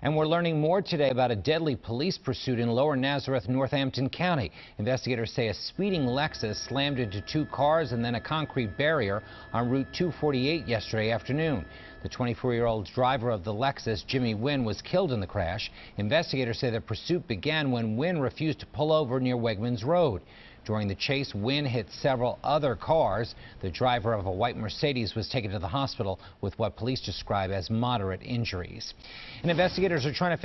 And we're learning more today about a deadly police pursuit in Lower Nazareth, Northampton County. Investigators say a speeding Lexus slammed into two cars and then a concrete barrier on Route 248 yesterday afternoon. The 24-year-old driver of the Lexus, Jimmy Nguyen, was killed in the crash. Investigators say the pursuit began when Nguyen refused to pull over near Wegmans Road. During the chase, Nguyen hit several other cars. The driver of a white Mercedes was taken to the hospital with what police describe as moderate injuries. And investigators are trying to